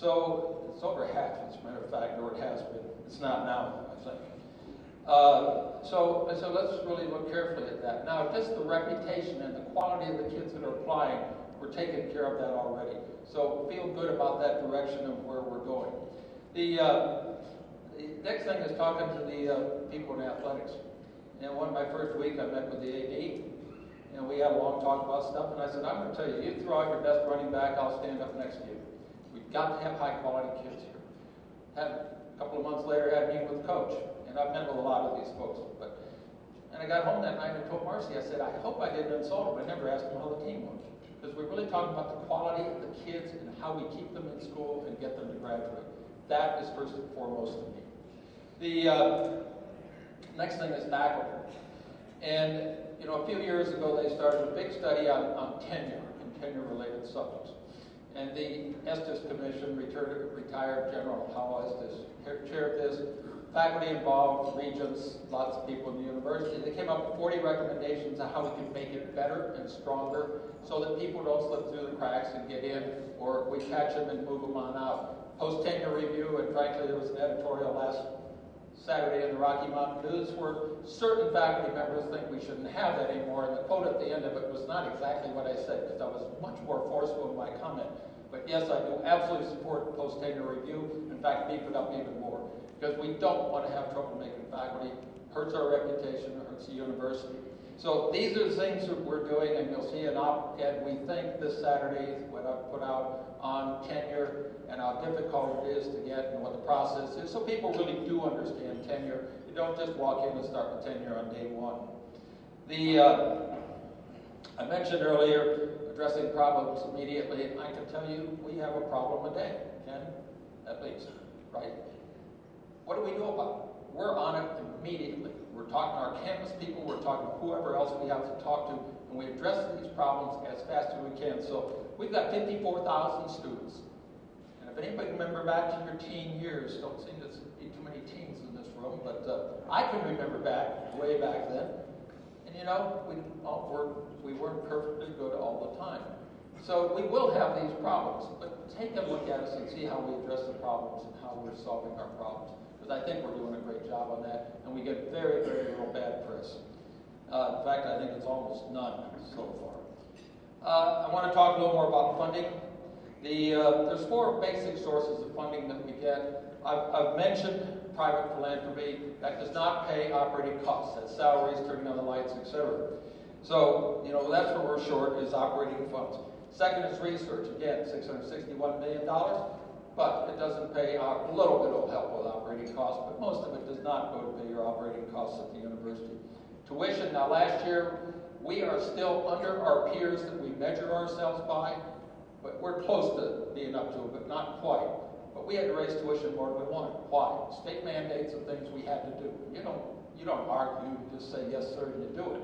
So it's over half, as a matter of fact, or it has been. It's not now, I think. Uh, so, so let's really look carefully at that. Now, just the reputation and the quality of the kids that are applying, we're taking care of that already. So feel good about that direction of where we're going. The, uh, the next thing is talking to the uh, people in athletics. And one of my first week, I met with the AD, and we had a long talk about stuff. And I said, I'm going to tell you, you throw out your best running back, I'll stand up next to you. Got to have high quality kids here. Had a couple of months later, had a meeting with the coach, and I've met with a lot of these folks. But and I got home that night and told Marcy, I said, I hope I didn't insult him. I never asked him how the team was. Because we're really talking about the quality of the kids and how we keep them in school and get them to graduate. That is first and foremost to me. The uh, next thing is faculty. And, you know, a few years ago they started a big study on, on tenure and tenure-related subjects. And the Estes Commission, retired, retired General Howell Estes, chaired this. Faculty involved, regents, lots of people in the university. They came up with 40 recommendations on how we can make it better and stronger so that people don't slip through the cracks and get in, or we catch them and move them on out. Post-tenure review, and frankly, there was an editorial last Saturday in the Rocky Mountain News where certain faculty members think we shouldn't have that anymore, and the quote at the end of it was not exactly what I said, because I was much more forceful in my comment. But yes, I do absolutely support post-tenure review. In fact, beef it up even more because we don't want to have trouble making faculty. Hurts our reputation, hurts the university. So these are the things that we're doing, and you'll see an op-ed we think this Saturday, what I've put out on tenure and how difficult it is to get and what the process is, so people really do understand tenure. You don't just walk in and start with tenure on day one. The uh, I mentioned earlier addressing problems immediately, I can tell you we have a problem a day, Ken, at least, right? What do we do about it? We're on it immediately. We're talking to our campus people, we're talking to whoever else we have to talk to, and we address these problems as fast as we can. So we've got 54,000 students. If anybody can remember back to your teen years, don't seem to be too many teens in this room, but uh, I can remember back, way back then. And you know, we, all were, we weren't perfectly good all the time. So we will have these problems, but take a look at us and see how we address the problems and how we're solving our problems because I think we're doing a great job on that, and we get very, very little bad press. Uh, in fact, I think it's almost none so far. Uh, I want to talk a little more about funding. The, uh, there's four basic sources of funding that we get. I've, I've, mentioned private philanthropy. That does not pay operating costs. That's salaries, turning on the lights, etc. So, you know, that's where we're short is operating funds. Second is research. Again, $661 million but it doesn't pay a little bit of help with operating costs, but most of it does not go to pay your operating costs at the university. Tuition, now last year, we are still under our peers that we measure ourselves by, but we're close to being up to it, but not quite. But we had to raise tuition more than we wanted. Why? State mandates and things we had to do. You don't, you don't argue, you just say yes, sir, and you do it.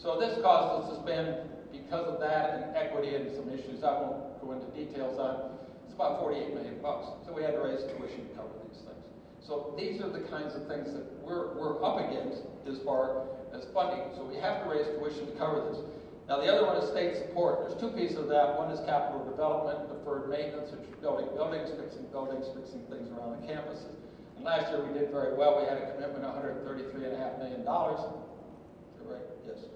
So this caused us to spend, because of that and equity and some issues I won't go into details on, it's about 48 million bucks. So we had to raise tuition to cover these things. So these are the kinds of things that we're, we're up against as far as funding. So we have to raise tuition to cover this. Now the other one is state support. There's two pieces of that. One is capital development, deferred maintenance, which is building buildings, fixing buildings, fixing things around the campuses. And last year we did very well. We had a commitment of $133.5 million. Right? Yes.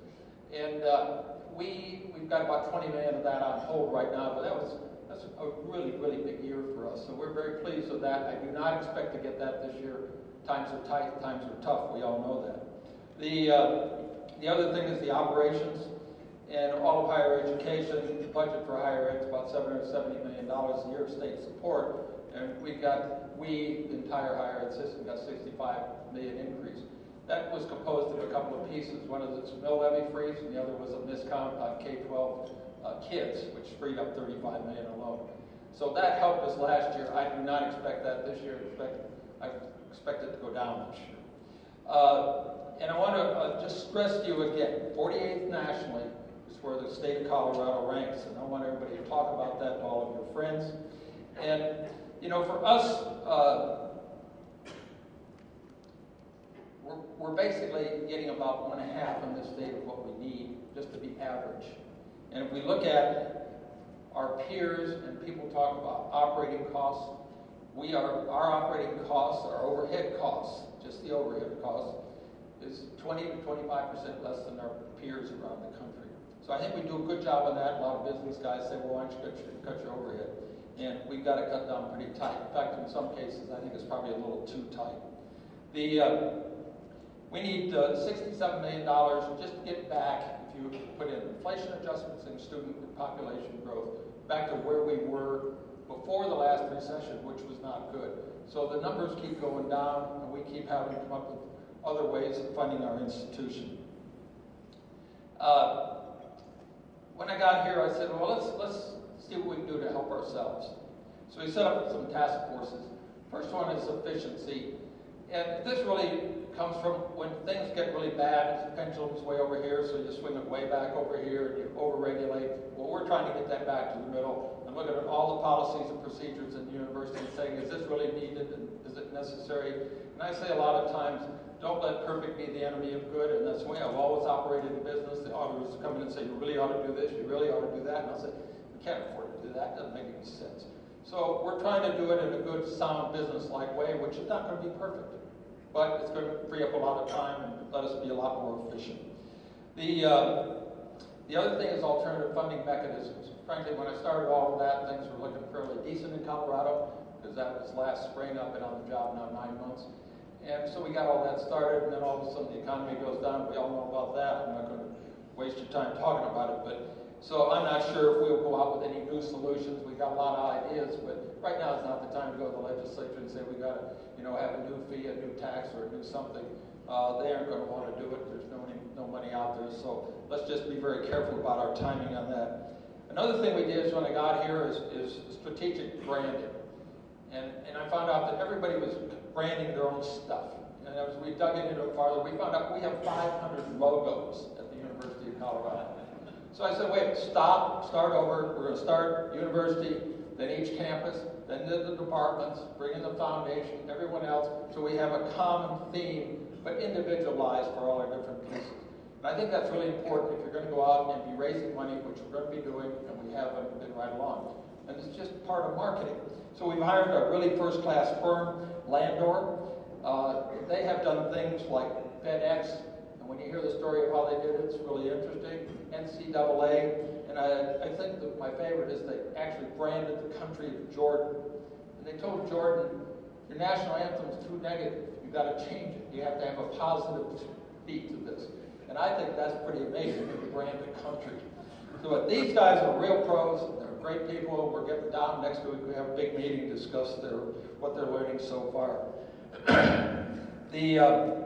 And uh, we, we've got about 20 million of that on hold right now, but that was that's a really, really big year for us. So we're very pleased with that. I do not expect to get that this year. Times are tight, times are tough. We all know that. The, uh, the other thing is the operations and all of higher education. The budget for higher ed is about $770 million a year of state support. And we've got, we, the entire higher ed system, got 65 million increase. That was composed of a couple of pieces. One is its mill levy freeze, and the other was a miscount on K-12 uh, kids, which freed up 35 million alone. So that helped us last year. I do not expect that this year. I expect it to go down this year. Uh, and I want to uh, just stress to you again, 48th nationally is where the state of Colorado ranks, and I want everybody to talk about that to all of your friends. And, you know, for us, uh, we're, we're basically getting about one half in this state of what we need just to be average. And if we look at our peers and people talk about operating costs. We are, our operating costs, our overhead costs, just the overhead costs, is 20 to 25% less than our peers around the country. So I think we do a good job on that. A lot of business guys say, well, why don't you cut your, cut your overhead? And we've got to cut down pretty tight. In fact, in some cases, I think it's probably a little too tight. The, uh, we need uh, $67 million just to get back, if you put in inflation adjustments and student population growth, back to where we were before the last recession, which was not good. So the numbers keep going down, and we keep having to come up with other ways of funding our institution. Uh, when I got here, I said, well, let's, let's see what we can do to help ourselves. So we set up some task forces. First one is efficiency. And this really comes from when things get really bad, the pendulum's way over here, so you swing it way back over here and you overregulate. Well, we're trying to get that back to the middle and look at all the policies and procedures in the university and saying, is this really needed and is it necessary? And I say a lot of times, don't let perfect be the enemy of good, and that's the way I've always operated in business. The auditors come in and say, you really ought to do this, you really ought to do that, and I'll say, we can't afford to do that, it doesn't make any sense. So we're trying to do it in a good, sound, business-like way, which is not going to be perfect but it's going to free up a lot of time and let us be a lot more efficient. The, uh, the other thing is alternative funding mechanisms. Frankly, when I started all of that, things were looking fairly decent in Colorado, because that was last spring. I've been on the job now nine months. And so we got all that started, and then all of a sudden the economy goes down. We all know about that. I'm not going to waste your time talking about it, but so I'm not sure if we'll go out with any new solutions. We got a lot of ideas, but right now is not the time to go to the legislature and say we got to, you know, have a new fee, a new tax, or a new something. Uh, they aren't going to want to do it. There's no no money out there. So let's just be very careful about our timing on that. Another thing we did is when I got here is, is strategic branding. And, and I found out that everybody was branding their own stuff. And as we dug into it farther, we found out we have 500 logos at the University of Colorado. So I said, wait, stop, start over. We're going to start university, then each campus, then the, departments, bring in the foundation, everyone else, so we have a common theme, but individualized for all our different pieces. And I think that's really important if you're going to go out and be raising money, which we're going to be doing, and we haven't been right along. And it's just part of marketing. So we've hired a really first-class firm, Landor. Uh, they have done things like FedEx, and when you hear the story of how they did it, it's really interesting. NCAA, and I, I think that my favorite is they actually branded the country of Jordan. And they told Jordan, your national anthem is too negative. You've got to change it. You have to have a positive beat to this. And I think that's pretty amazing to brand a country. So these guys are real pros. Great people. We're getting down next week. We have a big meeting to discuss their, what they're learning so far. the uh,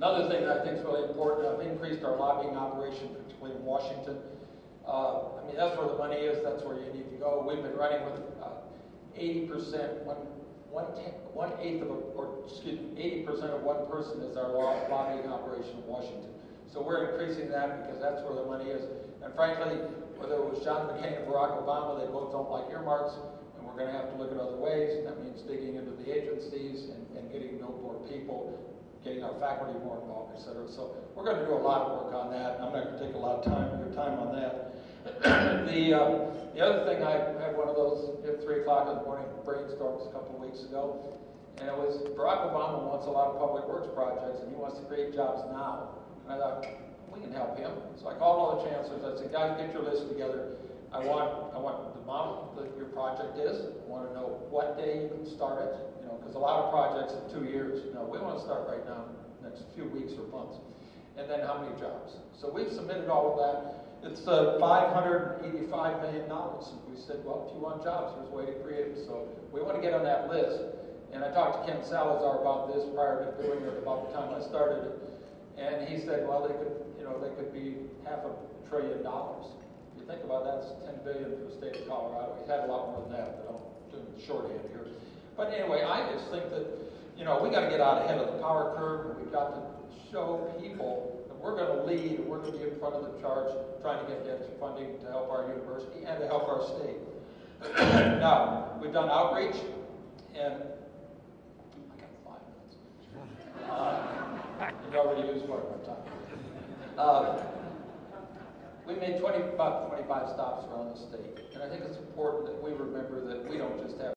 Another thing that I think is really important, I've increased our lobbying operation, particularly in Washington. Uh, I mean, that's where the money is, that's where you need to go. We've been running with uh, 80%, one, one, one eighth of, a, or excuse me, 80% of one person is our lobbying operation in Washington. So we're increasing that because that's where the money is. And frankly, whether it was John McCain or Barack Obama, they both don't like earmarks, and we're going to have to look at other ways. That means digging into the agencies and, and getting no more people getting our faculty more involved, et cetera. So we're going to do a lot of work on that. I'm not going to take a lot of time, your time on that. the, uh, the other thing, I had one of those at 3 o'clock in the morning brainstorms a couple of weeks ago, and it was Barack Obama wants a lot of public works projects, and he wants to create jobs now. And I thought, we can help him. So I called all the chancellors. I said, guys, get your list together. I want, I want the model that your project is. I want to know what day you can start it, you know, because a lot of projects in two years. You know, we want to start right now, next few weeks or months. And then how many jobs? So we've submitted all of that. It's uh, $585 million. We said, well, if you want jobs, there's a way to create them. So we want to get on that list. And I talked to Ken Salazar about this prior to doing it, about the time I started it. And he said, well, they could, could be half a trillion dollars If you think about that, it's 10 billion for the state of Colorado. He's had a lot more than that, but I'm doing the shorthand here. But anyway, I just think that, you know, we got to get out ahead of the power curve. We've got to show people that we're going to lead and we're going to be in front of the charge trying to get extra funding to help our university and to help our state. now, we've done outreach, and I got five minutes. Uh, you've already used one of my time. Uh, We made twenty, about twenty-five stops around the state, and I think it's important that we remember that we don't just have